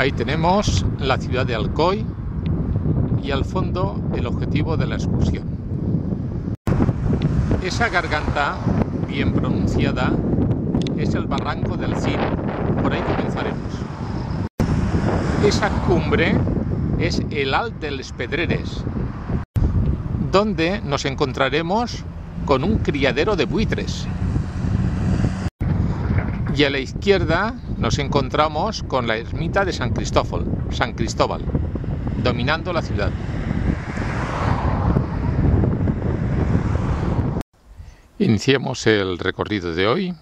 Ahí tenemos la ciudad de Alcoy y al fondo el objetivo de la excursión. Esa garganta bien pronunciada es el barranco del Cid. Por ahí comenzaremos. Esa cumbre es el Alt de les Pedreres, donde nos encontraremos con un criadero de buitres. Y a la izquierda nos encontramos con la ermita de San Cristóbal, San Cristóbal, dominando la ciudad. Iniciemos el recorrido de hoy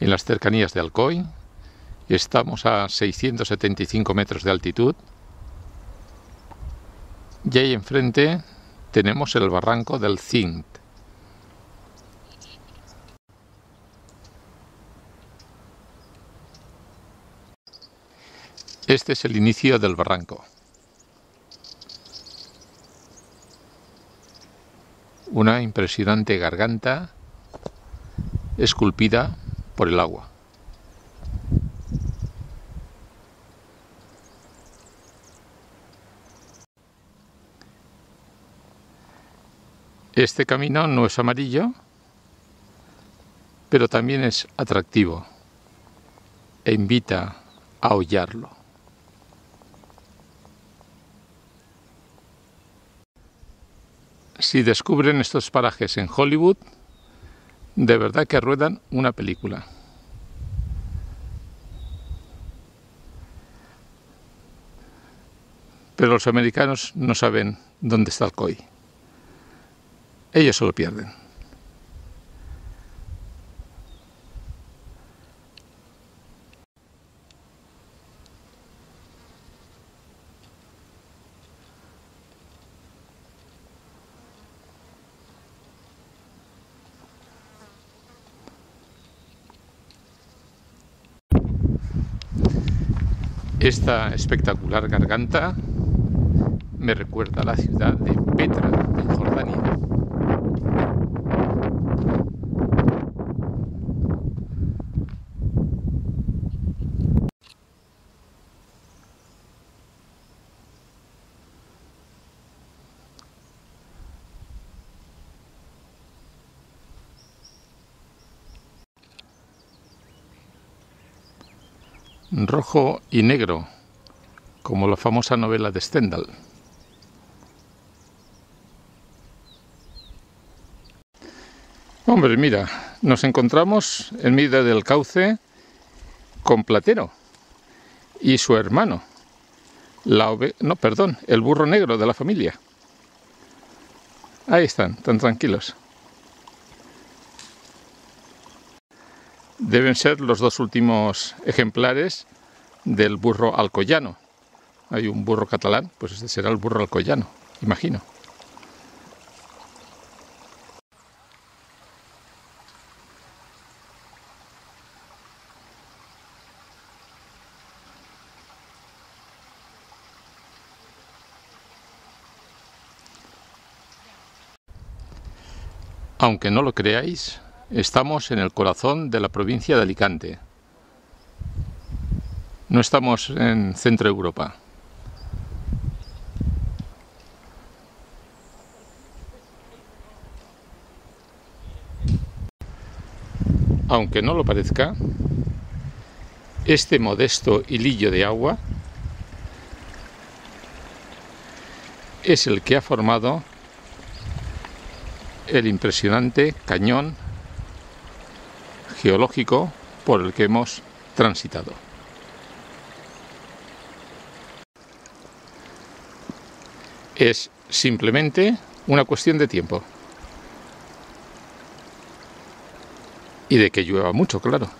en las cercanías de Alcoy. Estamos a 675 metros de altitud. Y ahí enfrente tenemos el barranco del Cint. Este es el inicio del barranco. Una impresionante garganta esculpida por el agua. Este camino no es amarillo, pero también es atractivo e invita a hollarlo. Si descubren estos parajes en Hollywood, de verdad que ruedan una película. Pero los americanos no saben dónde está el COI. Ellos se lo pierden. Esta espectacular garganta me recuerda a la ciudad de Petra, en Jordania. Rojo y negro, como la famosa novela de Stendhal. Hombre, mira, nos encontramos en medio del cauce con Platero y su hermano, la no, perdón, el burro negro de la familia. Ahí están, tan tranquilos. Deben ser los dos últimos ejemplares del burro alcoyano. Hay un burro catalán, pues este será el burro alcoyano, imagino. Aunque no lo creáis, Estamos en el corazón de la provincia de Alicante. No estamos en Centro Europa. Aunque no lo parezca, este modesto hilillo de agua es el que ha formado el impresionante cañón geológico por el que hemos transitado. Es simplemente una cuestión de tiempo. Y de que llueva mucho, claro.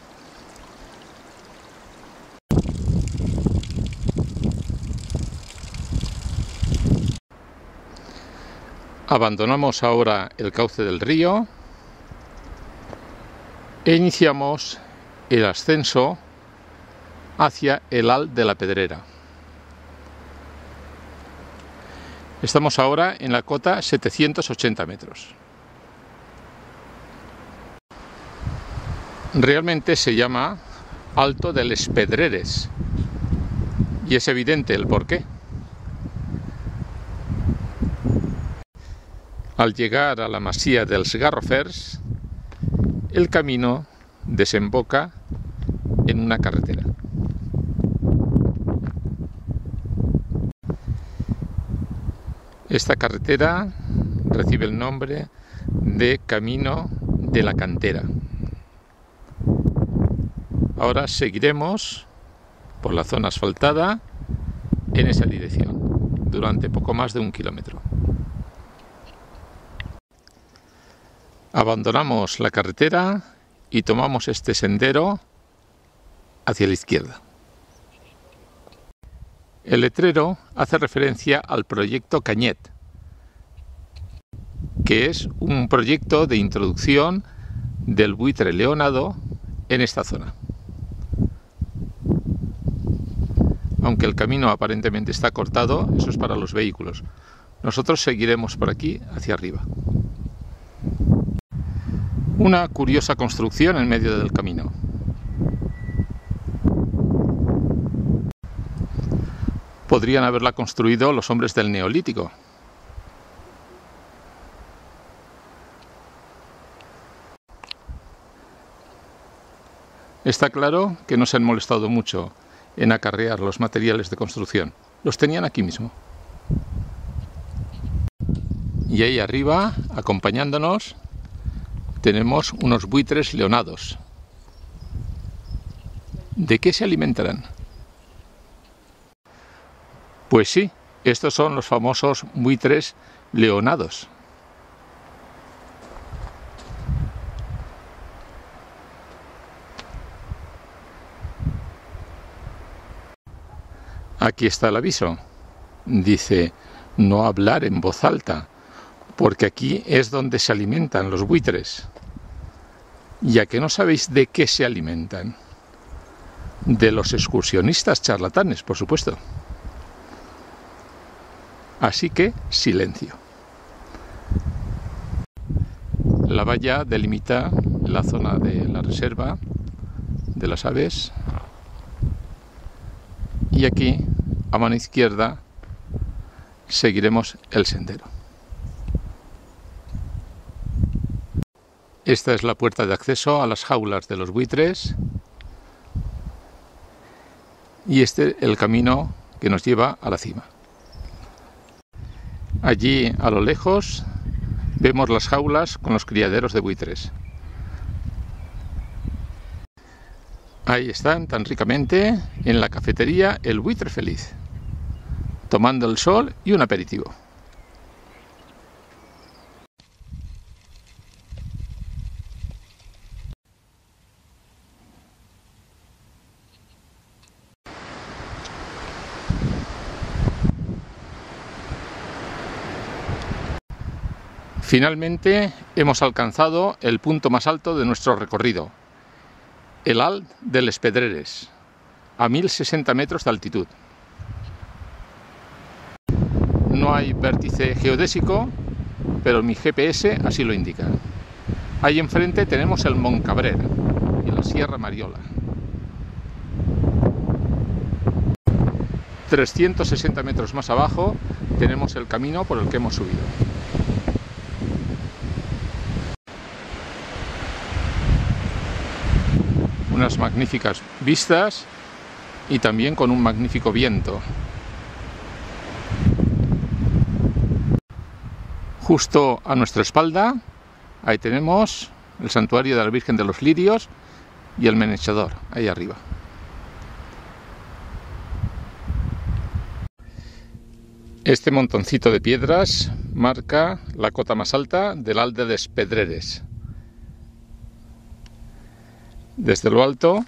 Abandonamos ahora el cauce del río e iniciamos el ascenso hacia el Al de la Pedrera. Estamos ahora en la cota 780 metros. Realmente se llama Alto de les Pedreres, Y es evidente el por qué. Al llegar a la masía dels Garrofers, el camino desemboca en una carretera. Esta carretera recibe el nombre de Camino de la Cantera. Ahora seguiremos por la zona asfaltada en esa dirección durante poco más de un kilómetro. Abandonamos la carretera y tomamos este sendero hacia la izquierda. El letrero hace referencia al proyecto Cañet, que es un proyecto de introducción del buitre leonado en esta zona. Aunque el camino aparentemente está cortado, eso es para los vehículos. Nosotros seguiremos por aquí hacia arriba. Una curiosa construcción en medio del camino. Podrían haberla construido los hombres del Neolítico. Está claro que no se han molestado mucho en acarrear los materiales de construcción. Los tenían aquí mismo. Y ahí arriba, acompañándonos, tenemos unos buitres leonados. ¿De qué se alimentarán? Pues sí, estos son los famosos buitres leonados. Aquí está el aviso. Dice, no hablar en voz alta porque aquí es donde se alimentan los buitres. Ya que no sabéis de qué se alimentan. De los excursionistas charlatanes, por supuesto. Así que silencio. La valla delimita la zona de la reserva de las aves y aquí, a mano izquierda, seguiremos el sendero. Esta es la puerta de acceso a las jaulas de los buitres y este el camino que nos lleva a la cima. Allí a lo lejos vemos las jaulas con los criaderos de buitres. Ahí están tan ricamente en la cafetería el buitre feliz, tomando el sol y un aperitivo. Finalmente hemos alcanzado el punto más alto de nuestro recorrido, el Alt de Les Pedreres, a 1060 metros de altitud. No hay vértice geodésico, pero mi GPS así lo indica. Ahí enfrente tenemos el Moncabrer y la Sierra Mariola. 360 metros más abajo tenemos el camino por el que hemos subido. Unas magníficas vistas y también con un magnífico viento. Justo a nuestra espalda, ahí tenemos el santuario de la Virgen de los Lirios y el Menechador, ahí arriba. Este montoncito de piedras marca la cota más alta del Alde de Pedreres. Desde lo alto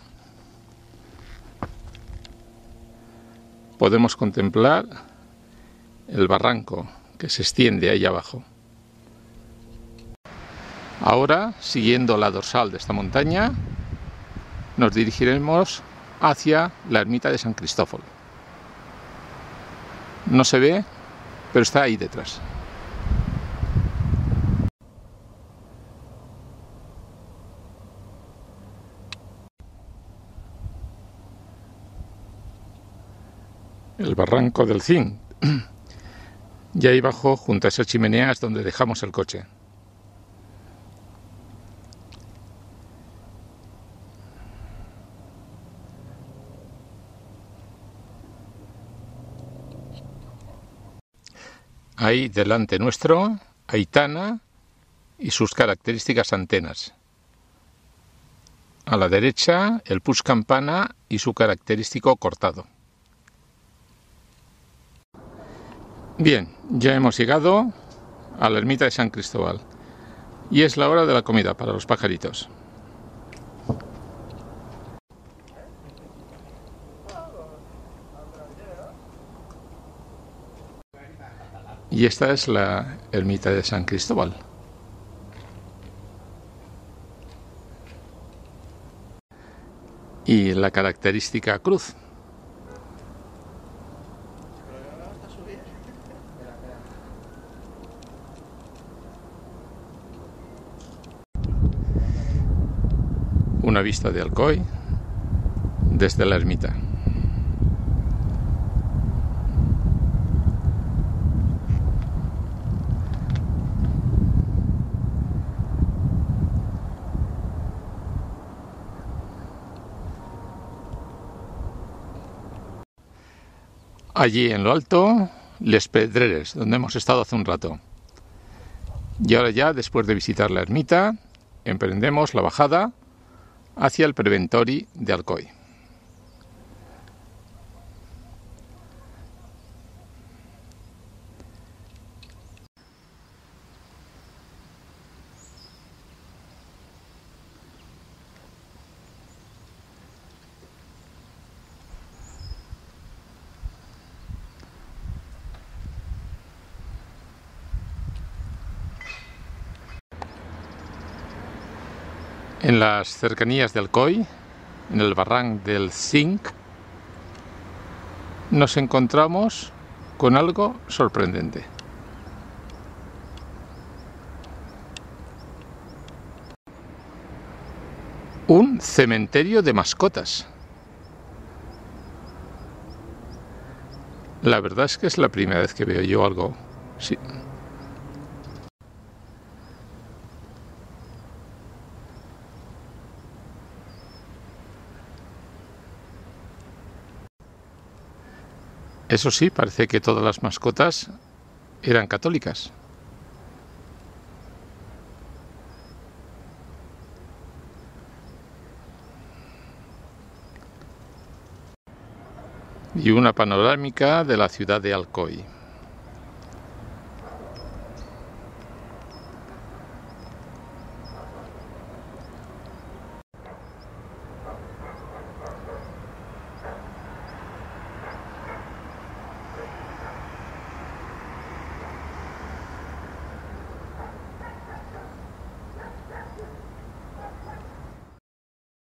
podemos contemplar el barranco que se extiende ahí abajo. Ahora, siguiendo la dorsal de esta montaña, nos dirigiremos hacia la ermita de San Cristóforo. No se ve, pero está ahí detrás. El barranco del Zinc. y ahí abajo, junto a esa chimenea, es donde dejamos el coche. Ahí delante nuestro, Aitana y sus características antenas. A la derecha, el push campana y su característico cortado. Bien, ya hemos llegado a la ermita de San Cristóbal y es la hora de la comida para los pajaritos. Y esta es la ermita de San Cristóbal. Y la característica cruz. Vista de Alcoy desde la ermita. allí en lo alto, Les Pedreres, donde hemos estado hace un rato. Y ahora ya, después de visitar la ermita, emprendemos la bajada hacia el Preventori de Alcoy. En las cercanías de Alcoy, en el barranc del Zinc, nos encontramos con algo sorprendente. Un cementerio de mascotas. La verdad es que es la primera vez que veo yo algo. Eso sí, parece que todas las mascotas eran católicas. Y una panorámica de la ciudad de Alcoy.